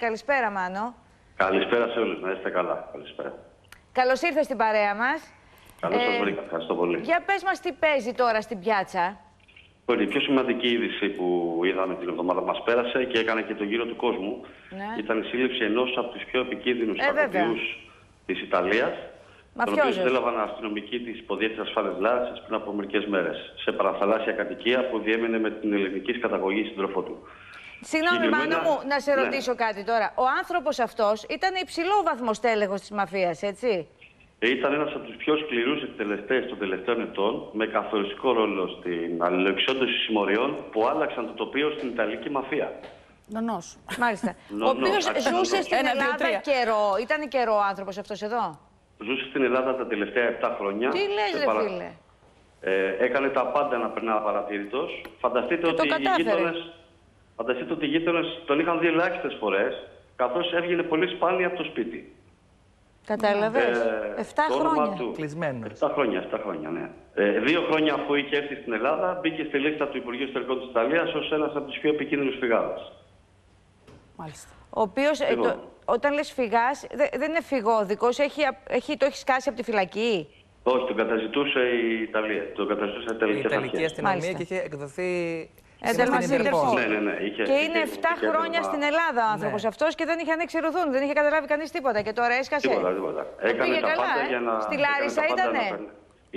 Καλησπέρα, Μάνο. Καλησπέρα σε όλους. Να είστε καλά. Καλησπέρα. Καλώς ήρθες στην παρέα μας. Καλώς σας Ε, βρήκα. Ευχαριστώ πολύ. Για πες μας, τι παίζει τώρα στην πιάτσα. Λοιπόν, η πιο σημαντική είδηση που είδαμε την εβδομάδα μας πέρασε και έκανε και τον γύρο του κόσμου Ναι. ήταν η σύλληψη ενός από τους πιο επικίνδυνους Ε, βέβαια. κακοποιούς της Ιταλίας τον οποίο Μαφιόζος. συνέλαβαν αστυνομικοί της υποδιέτης ασφάλειας Λάρισας πριν από μερικές μέρες σε παραθαλάσσια κατοικία που διέμενε με την ελληνική καταγωγή σύντροφό του. Συγγνώμη, Συγκεκριμένα- Μάνο μου, να σε Ναι. ρωτήσω κάτι τώρα. Ο άνθρωπος αυτός ήταν υψηλό βαθμό τέλεχο της μαφίας, έτσι; Ήταν ένας από τους πιο σκληρούς εκτελεστές των τελευταίων ετών με καθοριστικό ρόλο στην αλληλοεξόντωση συμμοριών που άλλαξαν το τοπίο στην Ιταλική μαφία. Νονός. Μάλιστα. Νο- ο οποίος νο, ακριβώς. ζούσε στην Ένα, δύο, Ελλάδα τρία. καιρό. Ήταν καιρό ο άνθρωπος αυτός εδώ; Ζούσε στην Ελλάδα τα τελευταία 7 χρόνια. Τι λες, σε ρε παρα- φίλε; Ε, έκανε τα πάντα να περνά απαρατήρητος. Φανταστείτε το ότι οι κατάφερε. Γείτονες, φανταστείτε ότι οι γείτονες τον είχαν δει ελάχιστες φορές, καθώς έβγαινε πολύ σπάνια από το σπίτι. Κατάλαβες; Ε, Εφτά το όνομα χρόνια. Του, Κλεισμένος. 7 χρόνια, 7 χρόνια, ναι. Ε, δύο χρόνια αφού είχε έρθει στην Ελλάδα, μπήκε στη λίστα του Υπουργείου Ιστορικών της Ιταλίας ως ένας από τους πιο επικίνδυνους φυγάδες. Μάλιστα. Ο οποίος, Λοιπόν. όταν λες φυγάς, δεν είναι φυγόδικος, έχει, έχει, το έχεις σκάσει από τη φυλακή; Όχι, τον καταζητούσε η Ιταλία. Τον καταζητούσε η Η Ιταλική Ιταλική αστυνομία Μάλιστα. και είχε εκδοθεί Εντελώς στην Ιντερπόλ. Ιντερπόλ. Ναι, ναι, ναι. Είχε, Και είναι είχε- 7 είχε χρόνια έντομα- στην Ελλάδα ο άνθρωπος Ναι. αυτός και δεν είχε ανοίξει ρουδούν, δεν είχε καταλάβει κανείς τίποτα. Και τώρα έσκασε. Τίποτα, τίποτα. Έκανε πήγε τα καλά, πάντα ε; για να. Στη έκανε Λάρισα τα πάντα ήτανε; να παίρνει.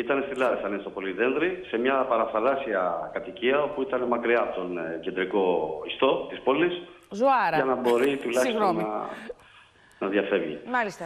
Ήταν στη Λάρισα, ναι, στο Πολυδένδρη, σε μια παραθαλάσσια κατοικία όπου ήταν μακριά από τον ε, κεντρικό ιστό της πόλης. Ζωάρα. Για να μπορεί τουλάχιστον Συγγνώμη. να, να διαφεύγει. Μάλιστα.